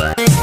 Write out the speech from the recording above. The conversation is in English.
Bye.